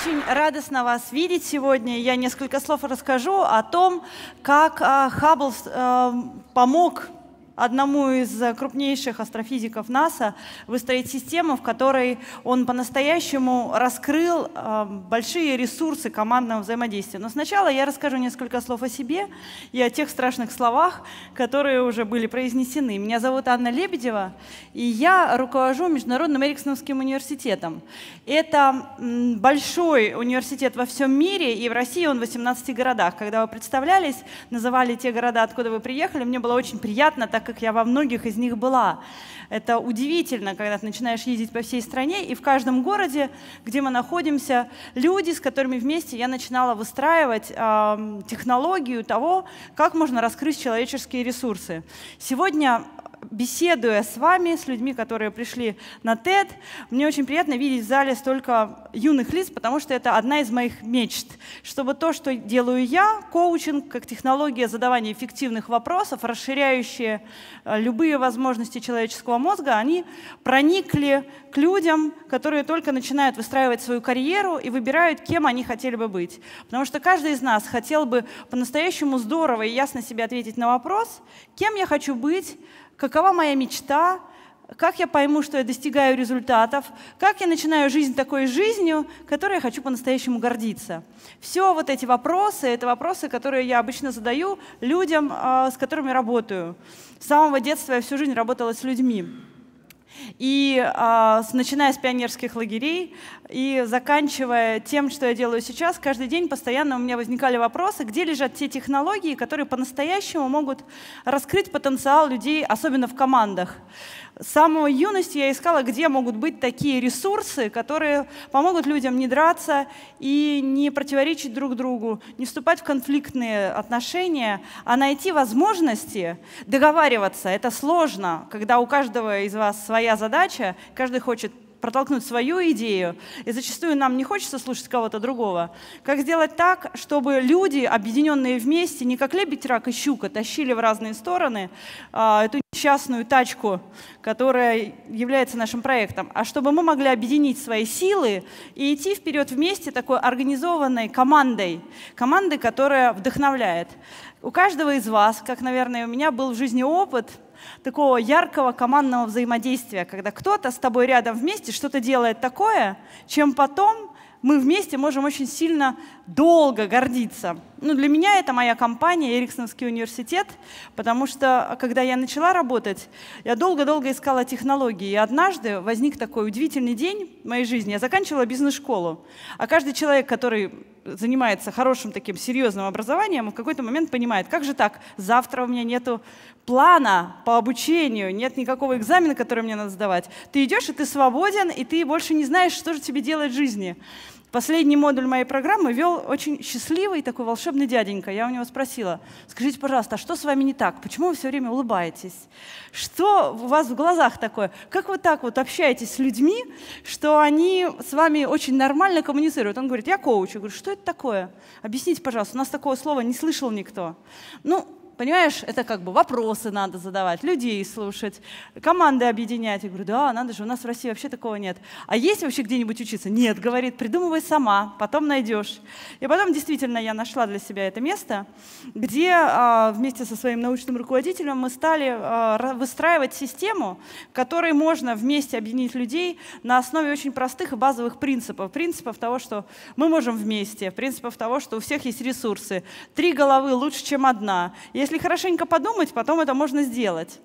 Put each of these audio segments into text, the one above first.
очень радостно вас видеть сегодня. Я несколько слов расскажу о том, как э, Хаббл э, помог одному из крупнейших астрофизиков НАСА выстроить систему, в которой он по-настоящему раскрыл э, большие ресурсы командного взаимодействия. Но сначала я расскажу несколько слов о себе и о тех страшных словах, которые уже были произнесены. Меня зовут Анна Лебедева, и я руковожу Международным Эриксоновским университетом. Это большой университет во всем мире, и в России он в 18 городах. Когда вы представлялись, называли те города, откуда вы приехали, мне было очень приятно, так как я во многих из них была. Это удивительно, когда ты начинаешь ездить по всей стране, и в каждом городе, где мы находимся, люди, с которыми вместе я начинала выстраивать э, технологию того, как можно раскрыть человеческие ресурсы. Сегодня беседуя с вами, с людьми, которые пришли на TED, мне очень приятно видеть в зале столько юных лиц, потому что это одна из моих мечт, чтобы то, что делаю я, коучинг как технология задавания эффективных вопросов, расширяющие э, любые возможности человеческого мозга, они проникли к людям, которые только начинают выстраивать свою карьеру и выбирают, кем они хотели бы быть. Потому что каждый из нас хотел бы по-настоящему здорово и ясно себе ответить на вопрос, кем я хочу быть, какова моя мечта, как я пойму, что я достигаю результатов, как я начинаю жизнь такой жизнью, которой я хочу по-настоящему гордиться. Все вот эти вопросы, это вопросы, которые я обычно задаю людям, а, с которыми работаю. С самого детства я всю жизнь работала с людьми. И а, начиная с пионерских лагерей и заканчивая тем, что я делаю сейчас, каждый день постоянно у меня возникали вопросы, где лежат те технологии, которые по-настоящему могут раскрыть потенциал людей, особенно в командах. С самой юности я искала, где могут быть такие ресурсы, которые помогут людям не драться и не противоречить друг другу, не вступать в конфликтные отношения, а найти возможности договариваться. Это сложно, когда у каждого из вас своя задача, каждый хочет протолкнуть свою идею, и зачастую нам не хочется слушать кого-то другого. Как сделать так, чтобы люди, объединенные вместе, не как лебедь, рак и щука, тащили в разные стороны а, эту несчастную тачку, которая является нашим проектом, а чтобы мы могли объединить свои силы и идти вперед вместе такой организованной командой, командой, которая вдохновляет. У каждого из вас, как, наверное, у меня был в жизни опыт – такого яркого командного взаимодействия, когда кто-то с тобой рядом вместе что-то делает такое, чем потом мы вместе можем очень сильно долго гордиться. Ну, для меня это моя компания, Эриксоновский университет, потому что, когда я начала работать, я долго-долго искала технологии. И однажды возник такой удивительный день в моей жизни. Я заканчивала бизнес-школу. А каждый человек, который занимается хорошим таким серьезным образованием, в какой-то момент понимает, как же так, завтра у меня нету плана по обучению, нет никакого экзамена, который мне надо сдавать. Ты идешь, и ты свободен, и ты больше не знаешь, что же тебе делать в жизни. Последний модуль моей программы вел очень счастливый такой волшебный дяденька. Я у него спросила, скажите, пожалуйста, а что с вами не так? Почему вы все время улыбаетесь? Что у вас в глазах такое? Как вы так вот общаетесь с людьми, что они с вами очень нормально коммуницируют? Он говорит, я коуч. Я говорю, что это такое? Объясните, пожалуйста, у нас такого слова не слышал никто. Ну, Понимаешь, это как бы вопросы надо задавать, людей слушать, команды объединять. Я говорю, да, надо же, у нас в России вообще такого нет. А есть вообще где-нибудь учиться? Нет, говорит, придумывай сама, потом найдешь. И потом действительно я нашла для себя это место, где а, вместе со своим научным руководителем мы стали а, выстраивать систему, которой можно вместе объединить людей на основе очень простых и базовых принципов. Принципов того, что мы можем вместе, принципов того, что у всех есть ресурсы. Три головы лучше, чем одна. Если если хорошенько подумать, потом это можно сделать.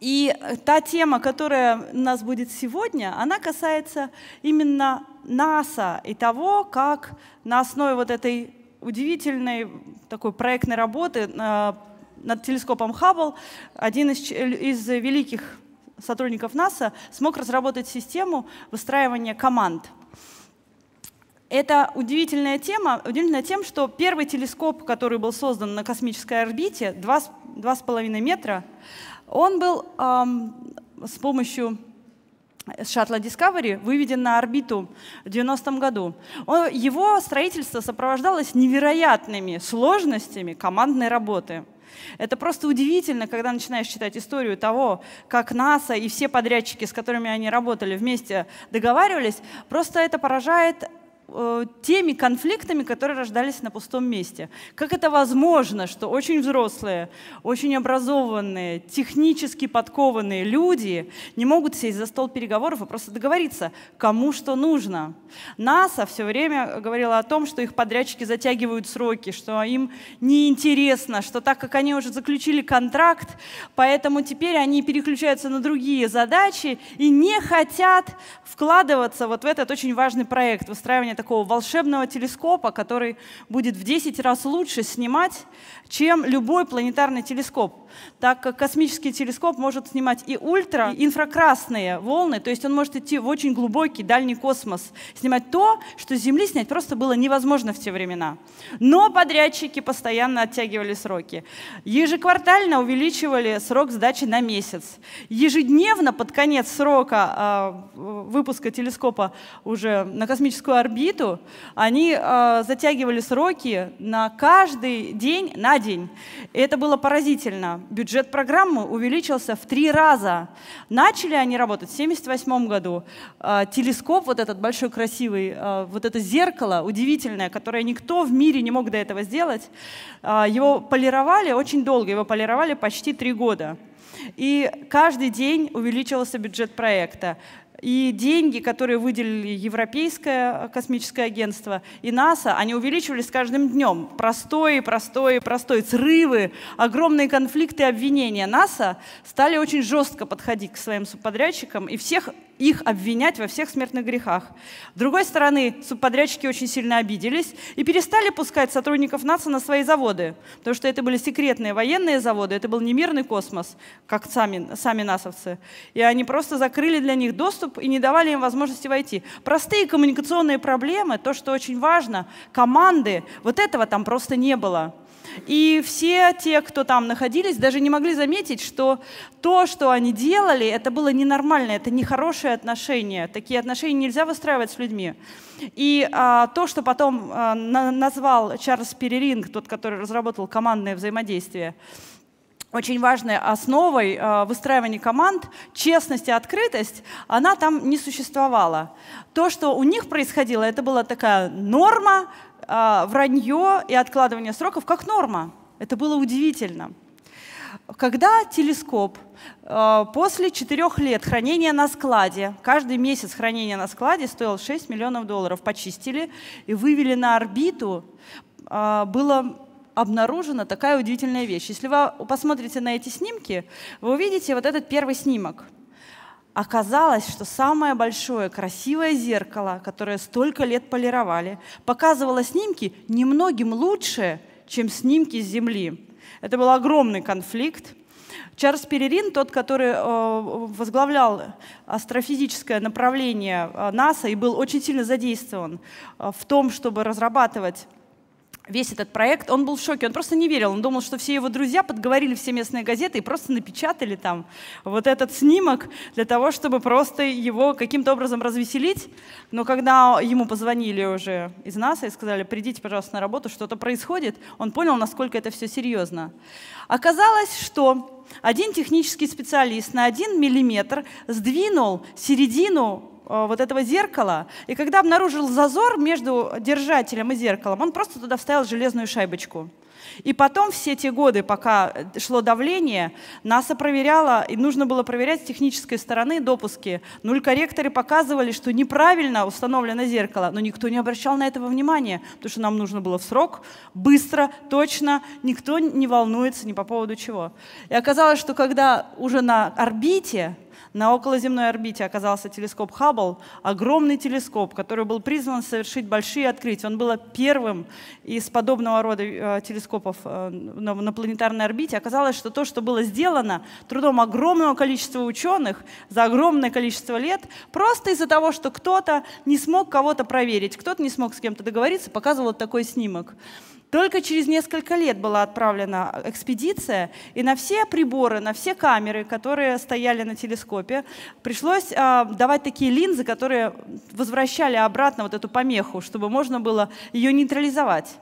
И та тема, которая у нас будет сегодня, она касается именно НАСА и того, как на основе вот этой удивительной такой проектной работы э, над телескопом Хаббл один из, из великих сотрудников НАСА смог разработать систему выстраивания команд – это удивительная тема, удивительная тем, что первый телескоп, который был создан на космической орбите, 2,5 метра, он был эм, с помощью шаттла Discovery выведен на орбиту в 90-м году. Его строительство сопровождалось невероятными сложностями командной работы. Это просто удивительно, когда начинаешь читать историю того, как НАСА и все подрядчики, с которыми они работали вместе, договаривались. Просто это поражает теми конфликтами, которые рождались на пустом месте. Как это возможно, что очень взрослые, очень образованные, технически подкованные люди не могут сесть за стол переговоров и просто договориться, кому что нужно. НАСА все время говорила о том, что их подрядчики затягивают сроки, что им неинтересно, что так как они уже заключили контракт, поэтому теперь они переключаются на другие задачи и не хотят вкладываться вот в этот очень важный проект выстраивания такого волшебного телескопа, который будет в 10 раз лучше снимать, чем любой планетарный телескоп так как космический телескоп может снимать и ультра, и инфракрасные волны, то есть он может идти в очень глубокий дальний космос, снимать то, что с Земли снять просто было невозможно в те времена. Но подрядчики постоянно оттягивали сроки. Ежеквартально увеличивали срок сдачи на месяц. Ежедневно под конец срока э, выпуска телескопа уже на космическую орбиту они э, затягивали сроки на каждый день на день. И это было поразительно бюджет программы увеличился в три раза. Начали они работать в 1978 году. А, телескоп, вот этот большой красивый, а, вот это зеркало удивительное, которое никто в мире не мог до этого сделать, а, его полировали очень долго, его полировали почти три года. И каждый день увеличивался бюджет проекта. И деньги, которые выделили Европейское космическое агентство и НАСА, они увеличивались с каждым днем. Простой, простой, простой. Срывы, огромные конфликты, обвинения. НАСА стали очень жестко подходить к своим субподрядчикам и всех их обвинять во всех смертных грехах. С другой стороны, субподрядчики очень сильно обиделись и перестали пускать сотрудников НАСА на свои заводы, потому что это были секретные военные заводы, это был не мирный космос, как сами, сами насовцы. И они просто закрыли для них доступ и не давали им возможности войти. Простые коммуникационные проблемы, то, что очень важно, команды, вот этого там просто не было. И все те, кто там находились, даже не могли заметить, что то, что они делали, это было ненормально, это нехорошие отношения. Такие отношения нельзя выстраивать с людьми. И а, то, что потом а, на, назвал Чарльз Переринг, тот, который разработал командное взаимодействие, очень важной основой э, выстраивания команд, честность и открытость, она там не существовала. То, что у них происходило, это была такая норма, вранье и откладывание сроков как норма. Это было удивительно. Когда телескоп э, после четырех лет хранения на складе, каждый месяц хранения на складе стоил 6 миллионов долларов, почистили и вывели на орбиту, э, было обнаружена такая удивительная вещь. Если вы посмотрите на эти снимки, вы увидите вот этот первый снимок. Оказалось, что самое большое красивое зеркало, которое столько лет полировали, показывало снимки немногим лучше, чем снимки с Земли. Это был огромный конфликт. Чарльз Перерин, тот, который э, возглавлял астрофизическое направление э, НАСА и был очень сильно задействован э, в том, чтобы разрабатывать весь этот проект, он был в шоке, он просто не верил, он думал, что все его друзья подговорили все местные газеты и просто напечатали там вот этот снимок для того, чтобы просто его каким-то образом развеселить. Но когда ему позвонили уже из НАСА и сказали, придите, пожалуйста, на работу, что-то происходит, он понял, насколько это все серьезно. Оказалось, что один технический специалист на один миллиметр сдвинул середину вот этого зеркала, и когда обнаружил зазор между держателем и зеркалом, он просто туда вставил железную шайбочку. И потом все те годы, пока шло давление, НАСА проверяла, и нужно было проверять с технической стороны допуски. Нуль-корректоры показывали, что неправильно установлено зеркало, но никто не обращал на этого внимания, потому что нам нужно было в срок, быстро, точно, никто не волнуется ни по поводу чего. И оказалось, что когда уже на орбите на околоземной орбите оказался телескоп Хаббл, огромный телескоп, который был призван совершить большие открытия. Он был первым из подобного рода э, телескопов э, на, планетарной орбите. Оказалось, что то, что было сделано трудом огромного количества ученых за огромное количество лет, просто из-за того, что кто-то не смог кого-то проверить, кто-то не смог с кем-то договориться, показывал такой снимок. Только через несколько лет была отправлена экспедиция, и на все приборы, на все камеры, которые стояли на телескопе, пришлось э, давать такие линзы, которые возвращали обратно вот эту помеху, чтобы можно было ее нейтрализовать.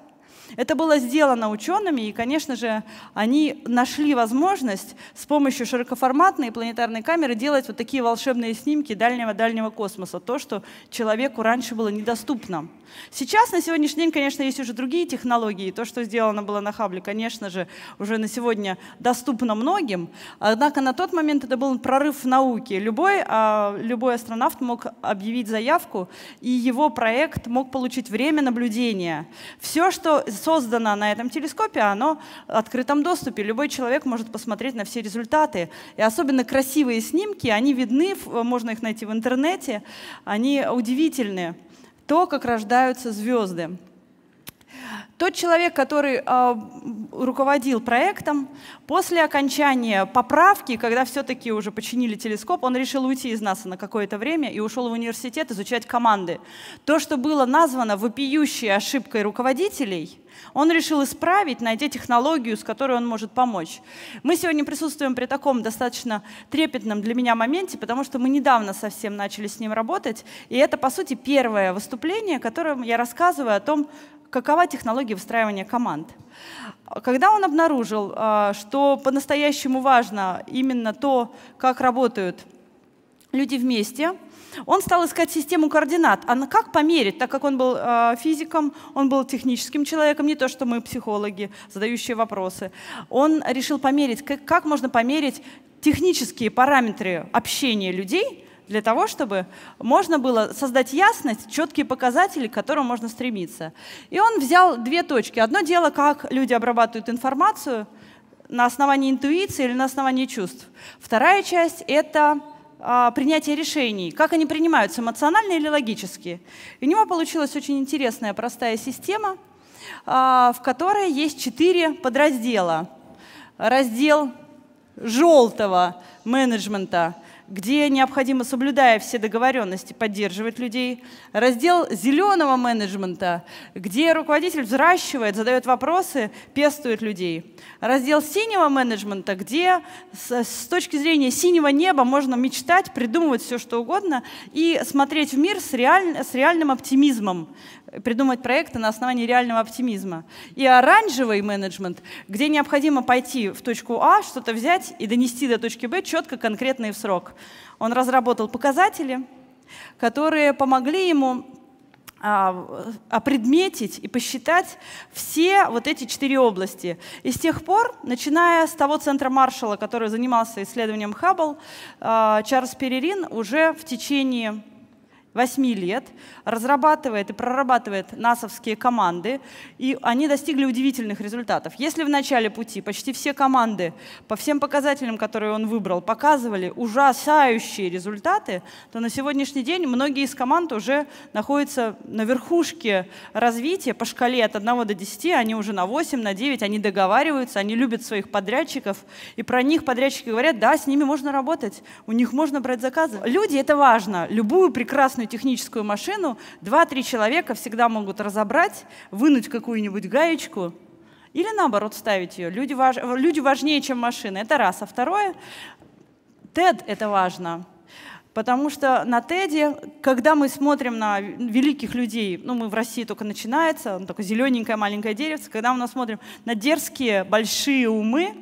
Это было сделано учеными, и, конечно же, они нашли возможность с помощью широкоформатной планетарной камеры делать вот такие волшебные снимки дальнего-дальнего космоса, то, что человеку раньше было недоступно. Сейчас, на сегодняшний день, конечно, есть уже другие технологии. То, что сделано было на Хабле, конечно же, уже на сегодня доступно многим. Однако на тот момент это был прорыв в науке. Любой, а, любой астронавт мог объявить заявку, и его проект мог получить время наблюдения. Все, что создано на этом телескопе, оно в открытом доступе. Любой человек может посмотреть на все результаты. И особенно красивые снимки, они видны, можно их найти в интернете, они удивительные то, как рождаются звезды. Тот человек, который э, руководил проектом, после окончания поправки, когда все-таки уже починили телескоп, он решил уйти из НАСА на какое-то время и ушел в университет изучать команды. То, что было названо вопиющей ошибкой руководителей, он решил исправить, найдя технологию, с которой он может помочь. Мы сегодня присутствуем при таком достаточно трепетном для меня моменте, потому что мы недавно совсем начали с ним работать. И это, по сути, первое выступление, которым я рассказываю о том, какова технология выстраивания команд. Когда он обнаружил, а, что по-настоящему важно именно то, как работают люди вместе, он стал искать систему координат. А как померить, так как он был э, физиком, он был техническим человеком, не то что мы психологи, задающие вопросы. Он решил померить, как можно померить технические параметры общения людей для того, чтобы можно было создать ясность, четкие показатели, к которым можно стремиться. И он взял две точки. Одно дело, как люди обрабатывают информацию на основании интуиции или на основании чувств. Вторая часть — это а, принятия решений, как они принимаются, эмоционально или логически. И у него получилась очень интересная, простая система, а, в которой есть четыре подраздела. Раздел желтого менеджмента — где необходимо, соблюдая все договоренности, поддерживать людей. Раздел зеленого менеджмента, где руководитель взращивает, задает вопросы, пестует людей. Раздел синего менеджмента, где с, точки зрения синего неба можно мечтать, придумывать все, что угодно и смотреть в мир с, реаль, с реальным оптимизмом, придумать проекты на основании реального оптимизма. И оранжевый менеджмент, где необходимо пойти в точку А, что-то взять и донести до точки Б четко, в срок. Он разработал показатели, которые помогли ему а, опредметить и посчитать все вот эти четыре области. И с тех пор, начиная с того центра Маршалла, который занимался исследованием Хаббл, а, Чарльз Перерин уже в течение 8 лет разрабатывает и прорабатывает насовские команды, и они достигли удивительных результатов. Если в начале пути почти все команды по всем показателям, которые он выбрал, показывали ужасающие результаты, то на сегодняшний день многие из команд уже находятся на верхушке развития по шкале от 1 до 10, они уже на 8, на 9, они договариваются, они любят своих подрядчиков, и про них подрядчики говорят, да, с ними можно работать, у них можно брать заказы. Люди — это важно. Любую прекрасную прекрасную техническую машину два-три человека всегда могут разобрать, вынуть какую-нибудь гаечку или наоборот ставить ее. Люди, важ... Люди важнее, чем машины. Это раз. А второе, TED — это важно. Потому что на TED, когда мы смотрим на великих людей, ну мы в России только начинается, он такое зелененькое маленькое деревце, когда мы смотрим на дерзкие большие умы,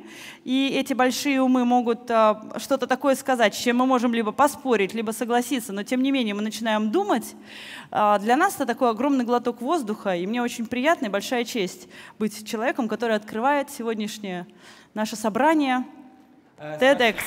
и эти большие умы могут а, что-то такое сказать, с чем мы можем либо поспорить, либо согласиться, но тем не менее мы начинаем думать, а, для нас это такой огромный глоток воздуха, и мне очень приятно и большая честь быть человеком, который открывает сегодняшнее наше собрание TEDx.